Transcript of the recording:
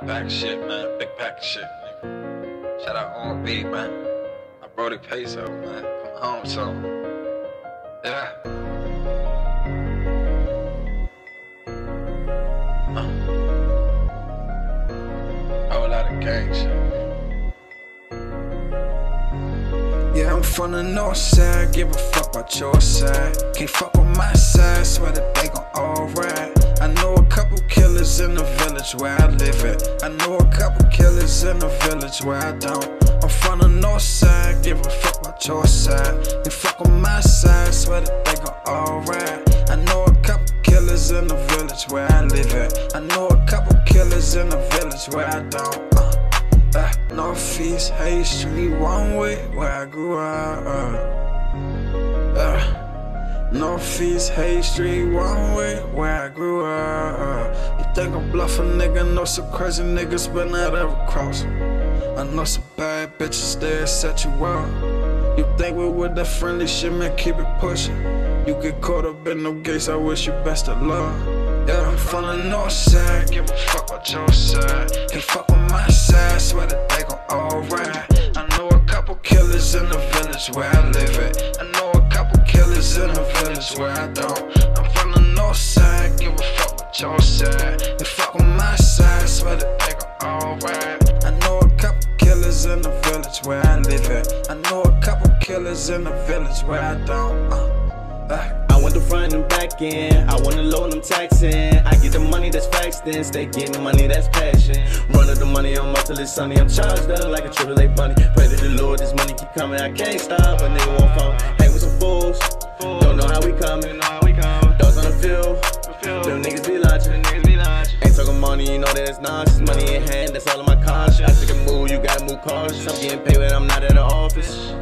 that pack shit, man. Big pack shit, nigga. Shout out on B, man. I brought it peso, man. Come home, so. Yeah. Uh. Whole lot of gang shit. Yeah, I'm from the north side, give a fuck about your side. Can't fuck with my side, swear that they gon' village where I live at. I know a couple killers in the village where I don't. I'm from the north side, give a fuck about your side. Can't fuck on my side, swear that they gon' all ride. I know a couple killers in the village where I live at. I know a couple killers in the village where I don't. Uh. Uh, Northeast Hayes Street, one way where I grew up. Uh, uh, Northeast Hayes Street, one way where I grew up. I'm bluffing, nigga? Know some crazy niggas, but not ever cross. I know some bad bitches there set you up. You think we with that friendly shit, man? Keep it pushing. You get caught up in no gates, I wish you best of luck. Yeah, I'm from the north side, give a fuck about your side. Can't fuck with my side, swear that they gon' alright. I know a couple killers in the village where I live at. I know a couple killers in the village where I don't. I'm from the north side, in the village where I live at. I know a couple killers in the village where I don't. Uh, uh. I want the front and back end. I wanna load them taxing. I get the money that's faxed in. Stay getting the money that's passion. Run up the money on my till it's sunny. I'm charged up like a triple A bunny. Pray to the Lord, this money keep coming. I can't stop. A nigga won't fall. Hang with some fools. Don't know how we coming. Dogs on the field. Them niggas be launching. Ain't talking money, you know that it's nonsense. Money in hand, that's all in my conscience. I took a move, I'm getting paid when I'm not at the office.